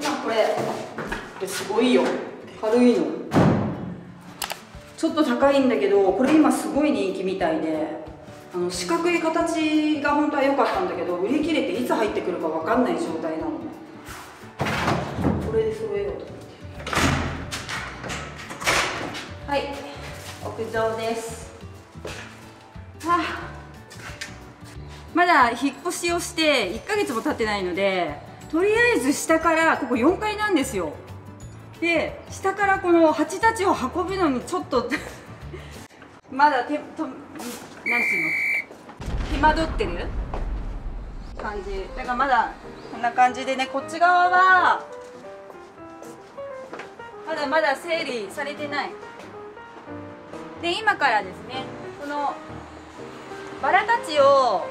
今これ。これすごいよ。軽いの。ちょっと高いんだけどこれ今すごい人気みたいで。あの四角い形が本当は良かったんだけど売り切れていつ入ってくるか分かんない状態なのこれで揃えようと思って。はい。屋上です。はあ。まだ引っ越しをして1ヶ月も経ってないのでとりあえず下からここ4階なんですよ。で下からこの蜂たちを運ぶのにちょっとまだ手となんつうの？手間取ってる？感じ。だからまだこんな感じでねこっち側はまだまだ整理されてない。で今からですねこのバラたちを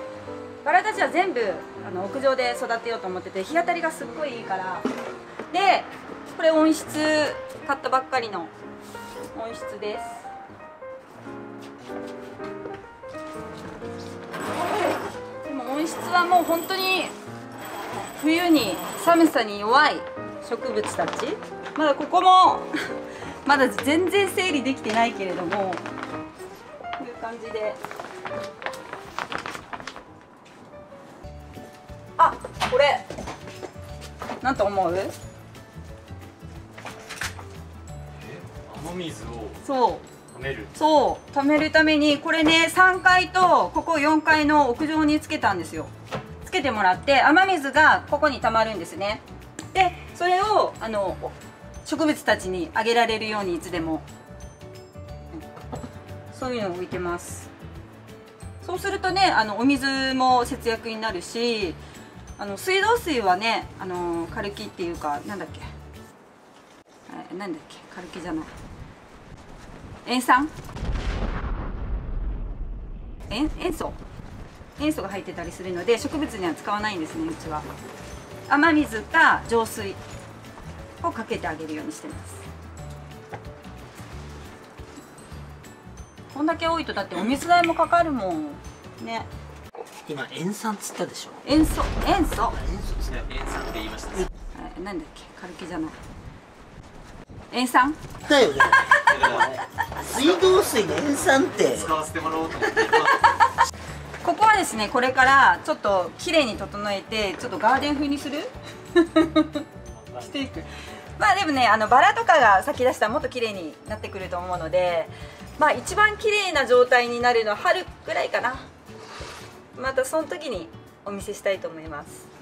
バラたちは全部あの屋上で育てようと思ってて日当たりがすっごいいいから。でこれ温室買ったばっかりの温室です。でも温室はもう本当に冬に寒さに弱い植物たち。まだここも まだ全然整理できてないけれどもこういう感じで。これ。なんと思う？雨水をそう。貯める。そう。貯めるためにこれね3階とここ4階の屋上につけたんですよ。つけてもらって雨水がここに溜まるんですね。でそれをあの植物たちにあげられるようにいつでも。そういうのを置いてます。そうするとねあのお水も節約になるしあの水道水はねあのカルキっていうかなんだっけ。なんだっけ。カルキじゃない。塩酸？塩塩素？塩素が入ってたりするので植物には使わないんですねうちは。雨水か浄水をかけてあげるようにしてます。こんだけ多いとだってお水代もかかるもんね。今塩酸っつったでしょ。塩素塩素あ塩素ですね塩酸って言いましたなんだっけ？カルキじゃない塩酸だよね。水道水に塩酸って。使わせてもらおうと思って。ここはですねこれからちょっと綺麗に整えてちょっとガーデン風にする？していく。まあでもねあのバラとかが咲き出したらもっと綺麗になってくると思うのでまあ一番綺麗な状態になるのは春ぐらいかなまたその時にお見せしたいと思います。